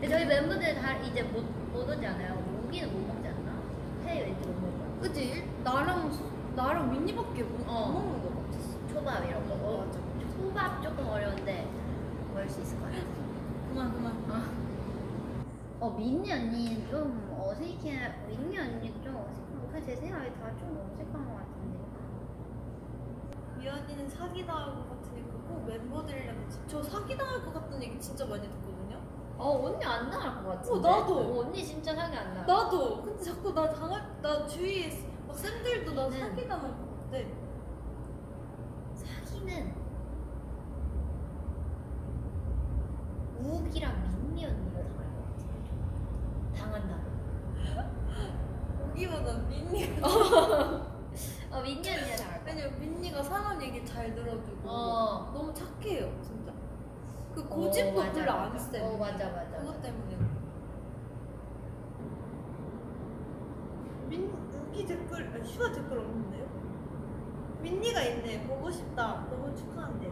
근데 저희 멤버들 다 이제 못, 못 오지 않아요? 우기는 못 먹지 않나? 해외 왠지 못 먹어. 그치? 나랑 나랑 민니밖에 못, 어. 못 먹는 것 같았어. 초밥 이런 거. 어, 어, 맞아. 초밥 조금 어려운데 먹을 수 있을 것 같아. 그만 그만. 어 민니 언니 좀 어색해. 민니 언니 좀 어색한 거. 제 생각에 다 좀 어색한 것 같은데. 미연이는 사기당할 것 같은 얘기 고 멤버들이랑 저 사기당할 것 같은 얘기 진짜 많이 듣거든요. 어 언니 안 나갈 것 같은데. 어, 나도. 어, 언니 진짜 사기 안 나. 나도. 근데 자꾸 나 당할 나 주위에 막 쌤들도 나 네. 사기 당할 것 같아. 사기는 우욱이랑 민니 언니가 당할 것 같아. 당한다. 보기보다 민니가. 어 민니 언니가 당할 것 같아. 왜냐면 민니가 사람 얘기 잘 들어주고 어. 너무 착해요, 진짜. 그 고집도 어, 맞아, 별로 안 맞아. 세. 어 맞아 맞아. 그것 때문에. 민 우기 댓글, 아니, 슈아 댓글 없는데요? 민니가 있네. 보고 싶다. 너무 축하한대.